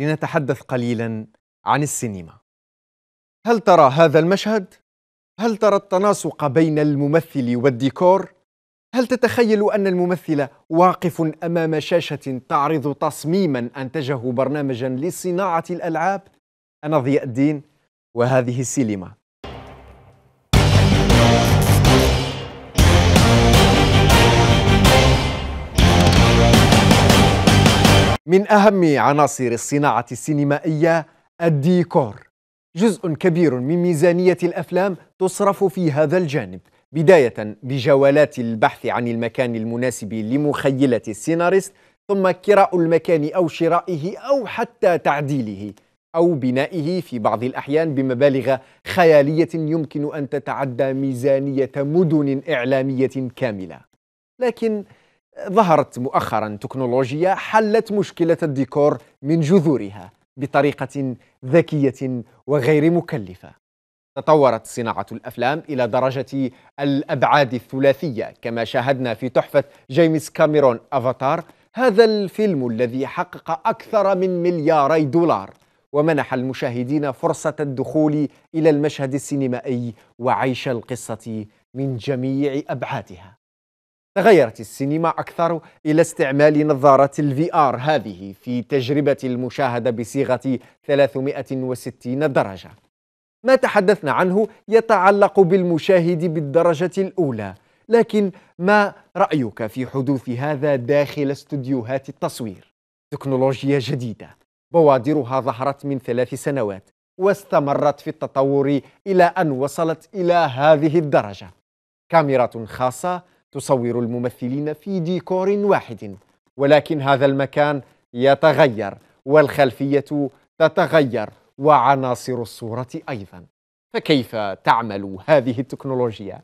لنتحدث قليلا عن السينما هل ترى هذا المشهد؟ هل ترى التناسق بين الممثل والديكور؟ هل تتخيل أن الممثل واقف أمام شاشة تعرض تصميما أنتجه برنامجا لصناعة الألعاب؟ أنا ضياء الدين وهذه السينما من أهم عناصر الصناعة السينمائية الديكور. جزء كبير من ميزانية الأفلام تصرف في هذا الجانب بداية بجولات البحث عن المكان المناسب لمخيلة السيناريست ثم كراء المكان أو شرائه أو حتى تعديله أو بنائه في بعض الأحيان بمبالغ خيالية يمكن أن تتعدى ميزانية مدن إعلامية كاملة. لكن ظهرت مؤخرا تكنولوجيا حلت مشكلة الديكور من جذورها بطريقة ذكية وغير مكلفة. تطورت صناعة الأفلام إلى درجة الأبعاد الثلاثية كما شاهدنا في تحفة جيمس كاميرون أفاتار. هذا الفيلم الذي حقق أكثر من ملياري دولار ومنح المشاهدين فرصة الدخول إلى المشهد السينمائي وعيش القصة من جميع أبعادها. تغيرت السينما أكثر إلى استعمال نظارة الفي آر هذه في تجربة المشاهدة بصيغة 360 درجة ما تحدثنا عنه يتعلق بالمشاهد بالدرجة الأولى لكن ما رأيك في حدوث هذا داخل استوديوهات التصوير؟ تكنولوجيا جديدة بوادرها ظهرت من ثلاث سنوات واستمرت في التطور إلى أن وصلت إلى هذه الدرجة كاميرات خاصة تصور الممثلين في ديكور واحد ولكن هذا المكان يتغير والخلفية تتغير وعناصر الصورة أيضا فكيف تعمل هذه التكنولوجيا؟